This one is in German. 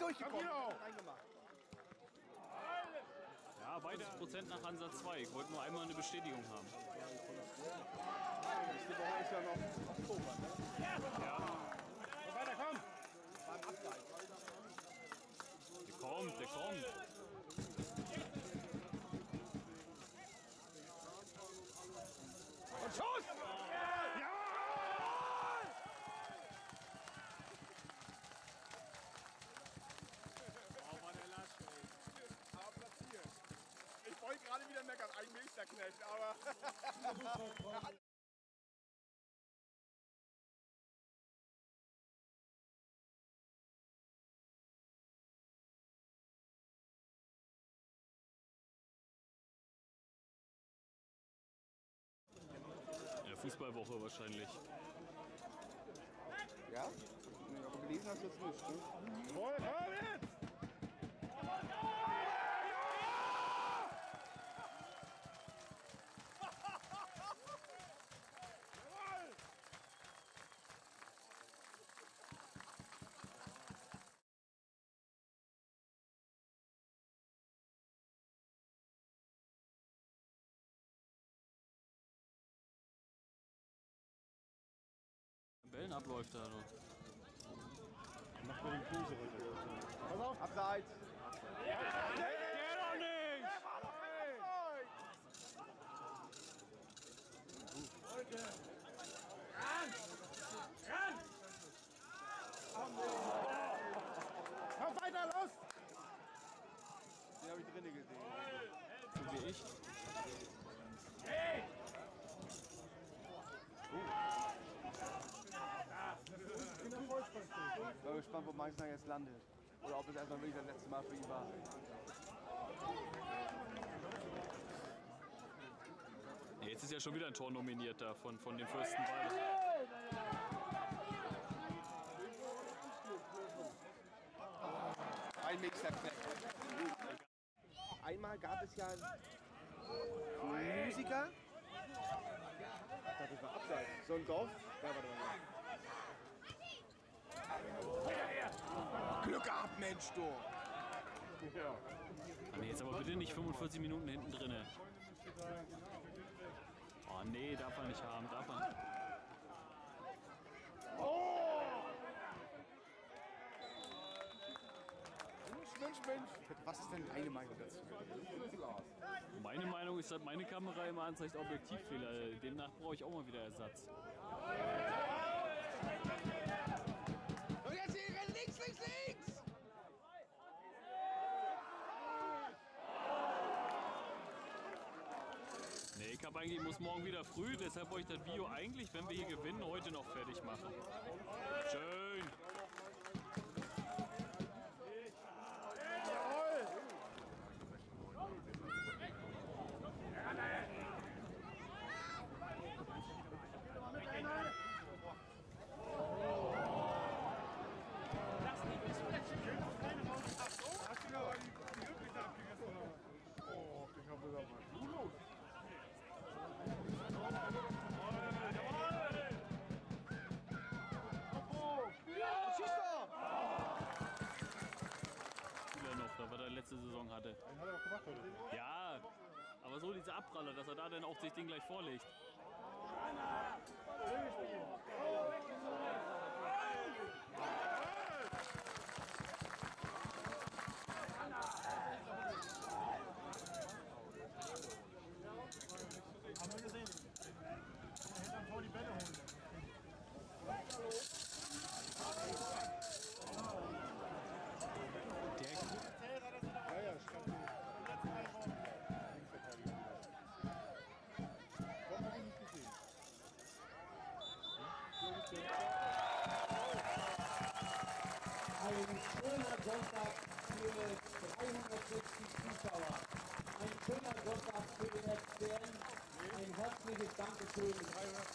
durchgekommen. Ja, weiter Prozent nach Ansatz 2. Ich wollte nur einmal eine Bestätigung haben. Woche ist ja noch Oktober, ne? Weiter, komm! Der kommt, der kommt. Und Schuss! Ja! Oh, war der Lasch, ey. Aber platziert. Ich wollte gerade wieder meckern, ein Milchsterknecht, aber. Ja, Fußballwoche wahrscheinlich. Ja? Nee, aber gelesen hast du jetzt nicht, ne? Abläuft da. Du. Mach mir den Kruse heute. Pass auf! Abseits! Der doch nicht! Komm weiter, los! Den habe ich drinnen gesehen. So wie ich. Ich bin gespannt, wo Meißner jetzt landet. Oder ob es erstmal wirklich das letzte Mal für ihn war. Jetzt ist ja schon wieder ein Tor nominiert da von, von dem Fürsten Ball. Ein Mixerknecht. Einmal gab es ja einen Musiker. Das war abseits. So ein Golf. Ja, warte mal. Mensch, du. Ah, nee, jetzt aber bitte nicht 45 Minuten hinten drinne. Oh nee, darf er nicht haben, darf er nicht. Mensch, Mensch. Was ist denn deine Meinung dazu? Meine Meinung ist, dass meine Kamera immer anzeigt Objektivfehler. Demnach brauche ich auch mal wieder Ersatz. Ich hab eigentlich, ich muss morgen wieder früh, deshalb wollte ich das Video eigentlich, wenn wir hier gewinnen, heute noch fertig machen. Schön. So diese Abpraller, dass er da dann auch sich den gleich vorlegt. Haben herzliches Dankeschön.